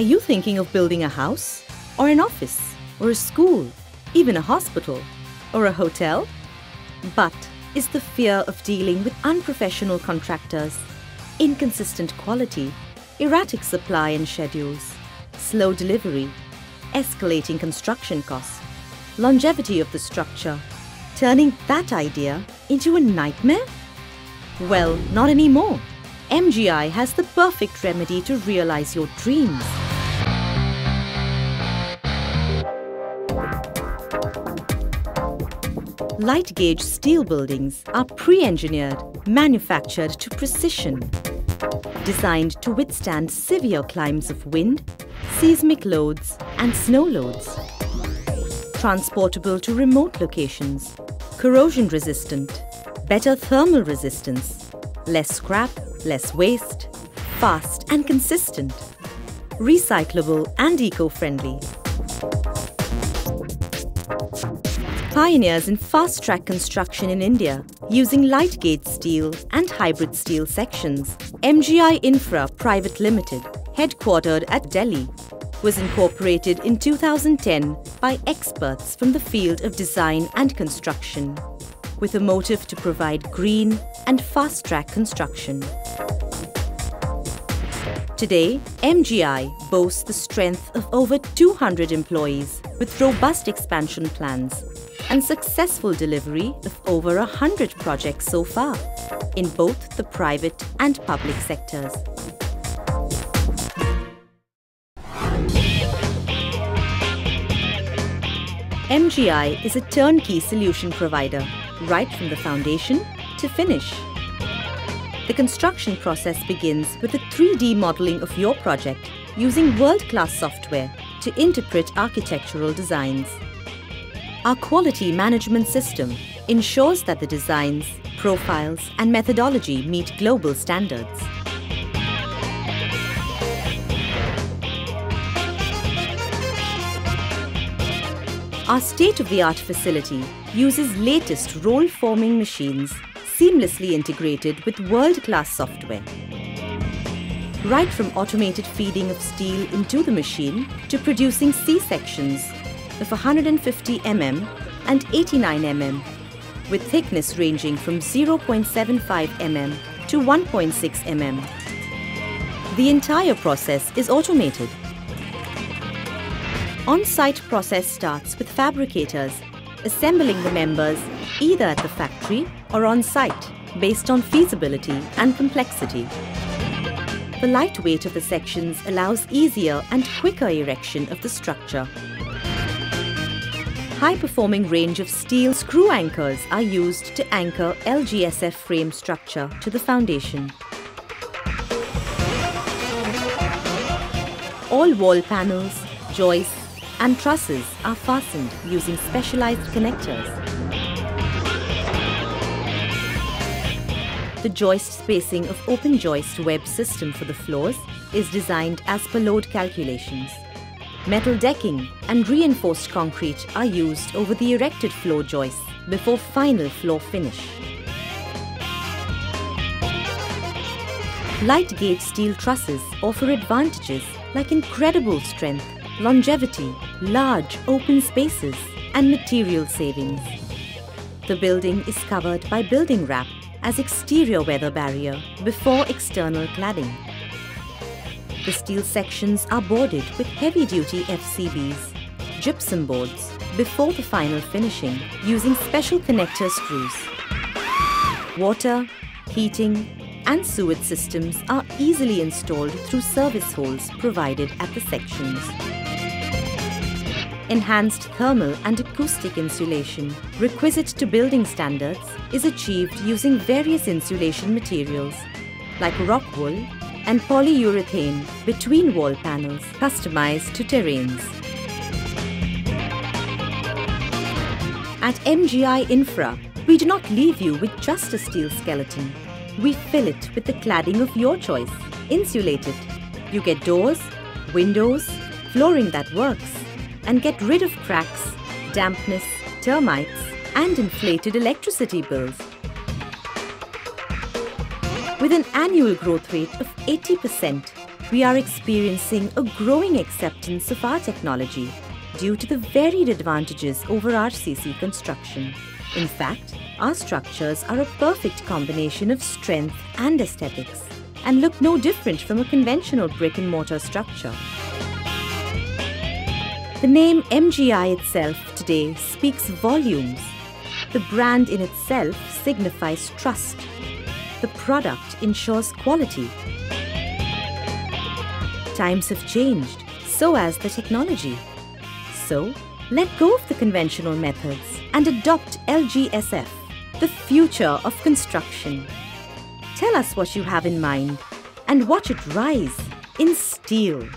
Are you thinking of building a house? Or an office? Or a school? Even a hospital? Or a hotel? But is the fear of dealing with unprofessional contractors, inconsistent quality, erratic supply and schedules, slow delivery, escalating construction costs, longevity of the structure, turning that idea into a nightmare? Well, not anymore. MGI has the perfect remedy to realize your dreams. Light gauge steel buildings are pre-engineered, manufactured to precision, designed to withstand severe climes of wind, seismic loads and snow loads, transportable to remote locations, corrosion resistant, better thermal resistance, less scrap, less waste, fast and consistent, recyclable and eco-friendly. Pioneers in fast-track construction in India using light gauge steel and hybrid steel sections, MGI Infra Private Limited, headquartered at Delhi, was incorporated in 2010 by experts from the field of design and construction, with a motive to provide green and fast-track construction. Today, MGI boasts the strength of over 200 employees with robust expansion plans and successful delivery of over 100 projects so far in both the private and public sectors. MGI is a turnkey solution provider, right from the foundation to finish. The construction process begins with a 3D modeling of your project using world-class software to interpret architectural designs. Our quality management system ensures that the designs, profiles and methodology meet global standards. Our state-of-the-art facility uses latest roll-forming machines seamlessly integrated with world-class software. Right from automated feeding of steel into the machine to producing C-sections of 150 mm and 89 mm, with thickness ranging from 0.75 mm to 1.6 mm. The entire process is automated. On-site process starts with fabricators assembling the members either at the factory or on site based on feasibility and complexity. The light weight of the sections allows easier and quicker erection of the structure high-performing range of steel screw anchors are used to anchor LGSF frame structure to the foundation. All wall panels, joists and trusses are fastened using specialized connectors. The joist spacing of open joist web system for the floors is designed as per load calculations. Metal decking and reinforced concrete are used over the erected floor joists before final floor finish. Light gauge steel trusses offer advantages like incredible strength, longevity, large open spaces and material savings. The building is covered by building wrap as exterior weather barrier before external cladding. The steel sections are boarded with heavy-duty FCBs, gypsum boards, before the final finishing using special connector screws. Water, heating and sewage systems are easily installed through service holes provided at the sections. Enhanced thermal and acoustic insulation, requisite to building standards, is achieved using various insulation materials like rock wool and polyurethane between wall panels customized to terrains. At MGI Infra, we do not leave you with just a steel skeleton. We fill it with the cladding of your choice. Insulate it. You get doors, windows, flooring that works, and get rid of cracks, dampness, termites, and inflated electricity bills with an annual growth rate of 80%, we are experiencing a growing acceptance of our technology due to the varied advantages over RCC construction. In fact, our structures are a perfect combination of strength and aesthetics and look no different from a conventional brick and mortar structure. The name MGI itself today speaks volumes. The brand in itself signifies trust. The product ensures quality Times have changed, so has the technology. So, let go of the conventional methods and adopt LGSF, the future of construction. Tell us what you have in mind and watch it rise in steel.